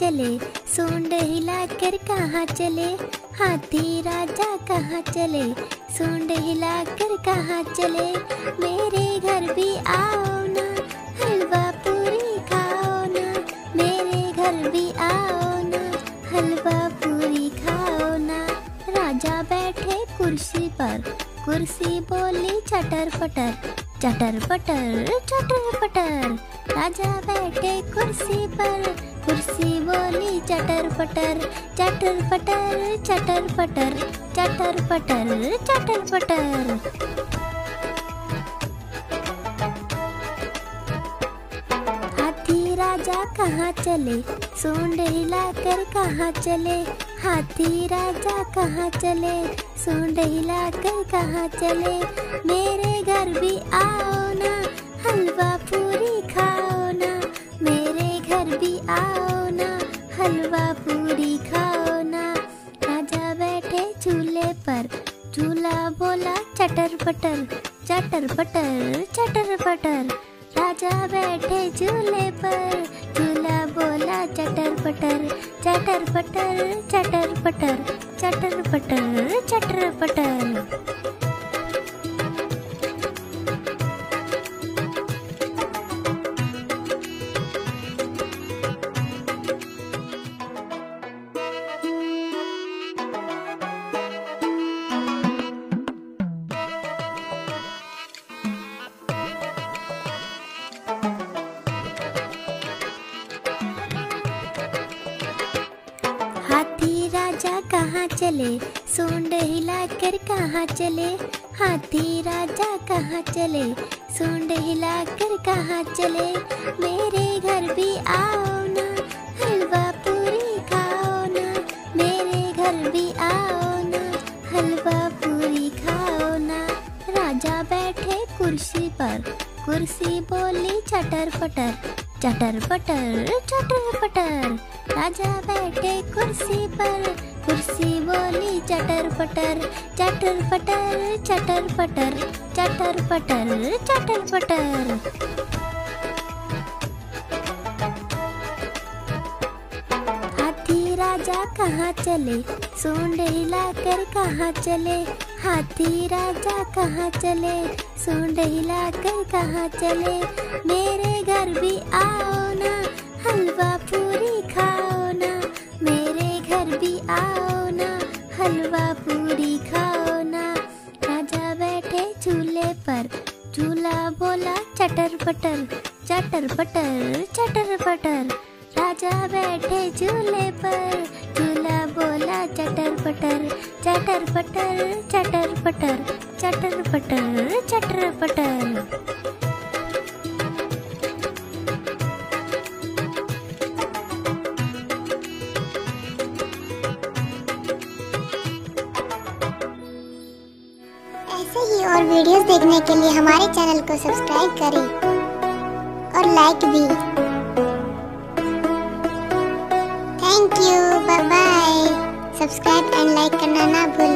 चले? सूंड हिला कर कहाँ चले? हाथी राजा कहाँ चले? सूंड हिला कर कहाँ चले? मेरे घर भी आओ। आओ ना, हलवा पूरी खाओ ना। राजा बैठे कुर्सी पर, कुर्सी बोली, चटर पटर चटर पटर चटर पटर। राजा बैठे कुर्सी पर, कुर्सी बोली, चटर पटर चटर पटर चटर पटर चटर पटर चटर पटर। हाथी राजा कहाँ चले? सूंड हिलाकर कहाँ चले? हाथी राजा कहाँ चले? सूंड हिलाकर कहाँ चले? मेरे घर भी आओ ना, हलवा पूरी खाओ ना। मेरे घर भी आओ ना, हलवा पूरी खाओ ना। राजा बैठे चूल्हे पर, चूल्हा बोला, चटर पटर चटर पटर चटर पटर। राजा बैठे झूले पर। झूला बोला, चटर पटर चटर पटर चटर पटर चटर पटर चटर पटर। हाथी राजा कहाँ चले? सूंड हिलाकर कहाँ चले? हाथी राजा कहाँ चले? सूंड हिलाकर कहाँ चले? मेरे घर भी आओ ना, हलवा पूरी खाओ ना। मेरे घर भी आओ ना, हलवा पूरी खाओ ना। राजा बैठे कुर्सी पर, कुर्सी बोली चटर पटर चटर पटर चटर पटर। राजा बैठे कुर्सी पर। कुर्सी बोली, चटर पटर चटर पटर चटर पटर चटर पटर चटर पटर। हाथी राजा कहाँ चले? सूंड हिलाकर कहाँ चले? हाथी राजा कहाँ चले? सूंड हिलाकर कहाँ चले? मेरे घर भी आओ ना, हलवा पूरी खाओ चूल्हे पर झूला बोला, चटर पटर चटर पटर चटर पटर। राजा बैठे झूले पर झूला बोला, चटर पटर चटर पटर चटर पटर चटर पटर चटर पटर। और वीडियोस देखने के लिए हमारे चैनल को सब्सक्राइब करें और लाइक भी। Thank you bye bye subscribe and like करना ना भूलें।